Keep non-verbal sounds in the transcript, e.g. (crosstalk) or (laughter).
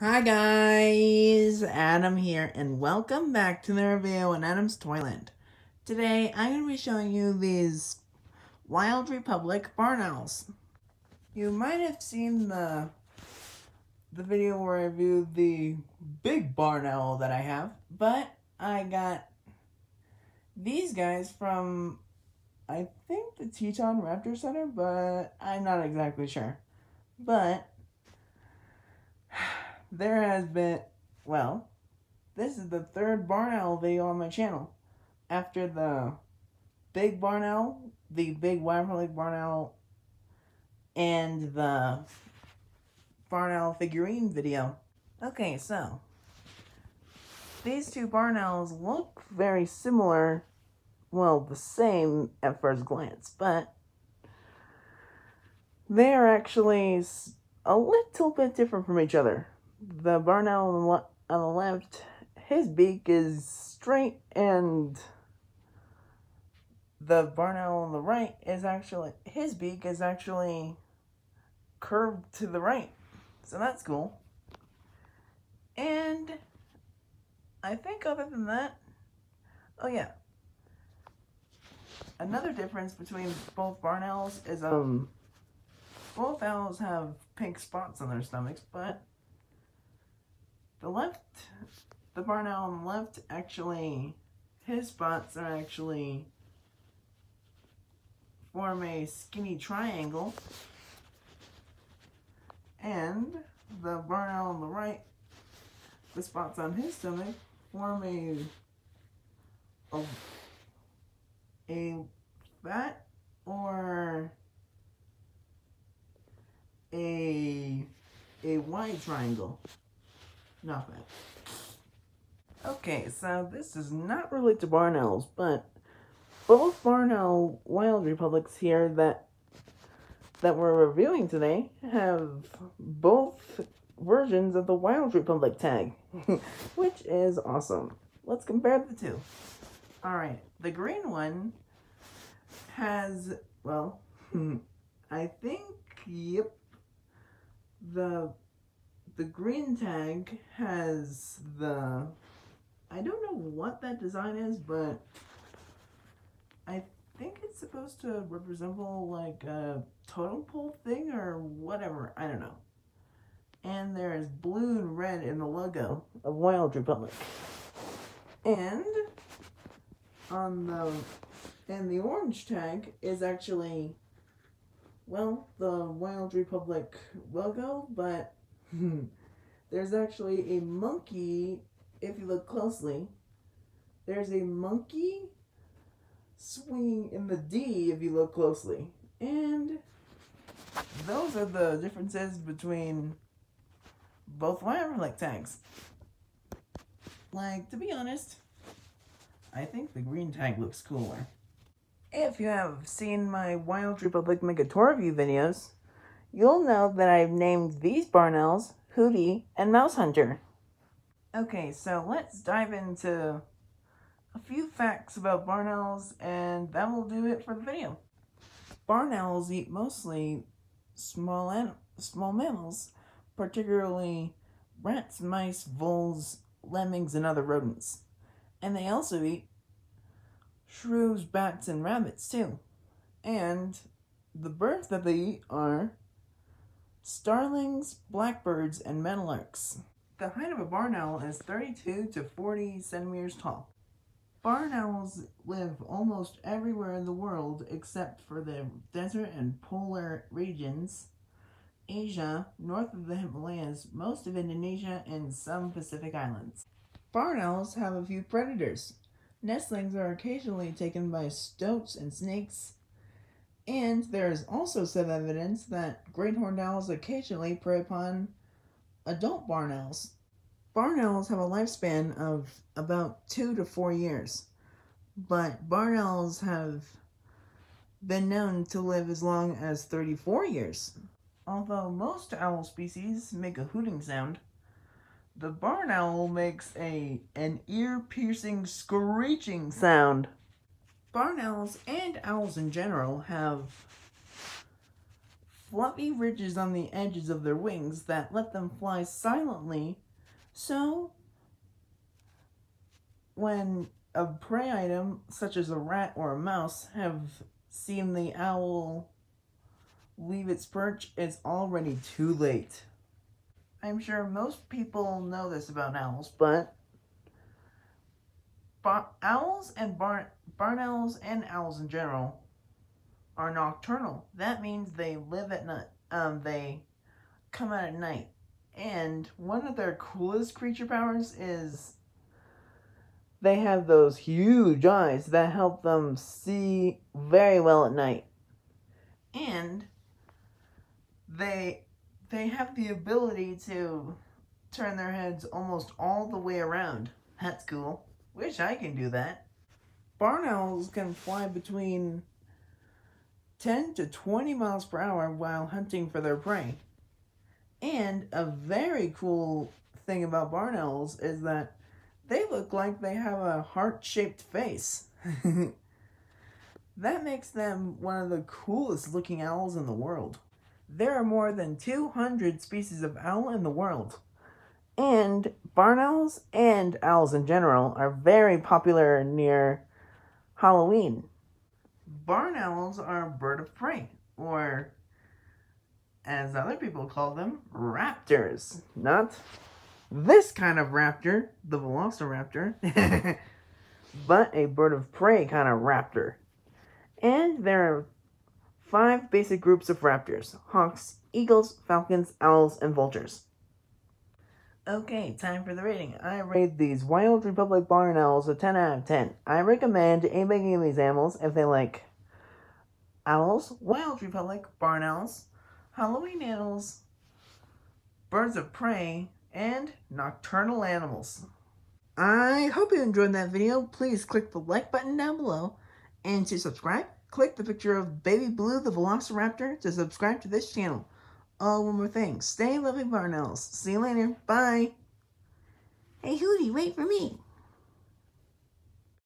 Hi guys, Adam here, and welcome back to the review on Adam's Toyland. Today, I'm going to be showing you these Wild Republic barn owls. You might have seen the the video where I reviewed the big barn owl that I have, but I got these guys from, I think the Teton Raptor Center, but I'm not exactly sure. But there has been, well, this is the third barn owl video on my channel. After the big barn owl, the big Wyvern Lake barn owl, and the barn owl figurine video. Okay, so, these two barn owls look very similar, well, the same at first glance, but they are actually a little bit different from each other the barn owl on the, on the left, his beak is straight, and the barn owl on the right is actually, his beak is actually curved to the right. So that's cool. And I think other than that, oh yeah. Another difference between both barn owls is um both owls have pink spots on their stomachs, but the left, the barn owl on the left, actually, his spots are actually form a skinny triangle. And the barn owl on the right, the spots on his stomach form a, a, a fat or a, a wide triangle. Not bad. Okay, so this is not related to barn owls, but both barn owl wild republics here that that we're reviewing today have both versions of the Wild Republic tag, (laughs) which is awesome. Let's compare the two. Alright, the green one has, well, (laughs) I think, yep, the the green tag has the, I don't know what that design is, but I think it's supposed to resemble like a totem pole thing or whatever. I don't know. And there's blue and red in the logo of Wild Republic. And on the and the orange tag is actually well the Wild Republic logo, but (laughs) there's actually a monkey, if you look closely. There's a monkey swinging in the D if you look closely. And those are the differences between both Like tags. Like, to be honest, I think the green tag looks cooler. If you have seen my Wild Republic Mega Tour Review videos, You'll know that I've named these barn owls Hootie and Mouse Hunter. Okay, so let's dive into a few facts about barn owls, and that will do it for the video. Barn owls eat mostly small small mammals, particularly rats, mice, voles, lemmings, and other rodents. And they also eat shrews, bats, and rabbits too. And the birds that they eat are starlings, blackbirds, and meadowlarks. The height of a barn owl is 32 to 40 centimeters tall. Barn owls live almost everywhere in the world except for the desert and polar regions, Asia, north of the Himalayas, most of Indonesia, and some Pacific islands. Barn owls have a few predators. Nestlings are occasionally taken by stoats and snakes, and there is also some evidence that great horned owls occasionally prey upon adult barn owls. Barn owls have a lifespan of about two to four years, but barn owls have been known to live as long as 34 years. Although most owl species make a hooting sound, the barn owl makes a an ear-piercing screeching sound. Barn owls and owls in general have fluffy ridges on the edges of their wings that let them fly silently. So, when a prey item, such as a rat or a mouse, have seen the owl leave its perch, it's already too late. I'm sure most people know this about owls, but bar owls and barn, barn owls and owls in general are nocturnal. That means they live at night. Um, they come out at night. And one of their coolest creature powers is they have those huge eyes that help them see very well at night. And they they have the ability to turn their heads almost all the way around. That's cool. Wish I can do that. Barn owls can fly between 10 to 20 miles per hour while hunting for their prey. And a very cool thing about barn owls is that they look like they have a heart-shaped face. (laughs) that makes them one of the coolest looking owls in the world. There are more than 200 species of owl in the world. And barn owls and owls in general are very popular near Halloween. Barn owls are a bird of prey, or as other people call them, raptors. Not this kind of raptor, the velociraptor, (laughs) but a bird of prey kind of raptor. And there are five basic groups of raptors hawks, eagles, falcons, owls, and vultures. Okay, time for the rating. I rate these Wild Republic Barn Owls a 10 out of 10. I recommend anybody these animals if they like owls, Wild Republic Barn Owls, Halloween animals, birds of prey, and nocturnal animals. I hope you enjoyed that video. Please click the like button down below. And to subscribe, click the picture of Baby Blue the Velociraptor to subscribe to this channel. Oh, one more thing. Stay loving barn owls. See you later. Bye. Hey, Hootie, wait for me.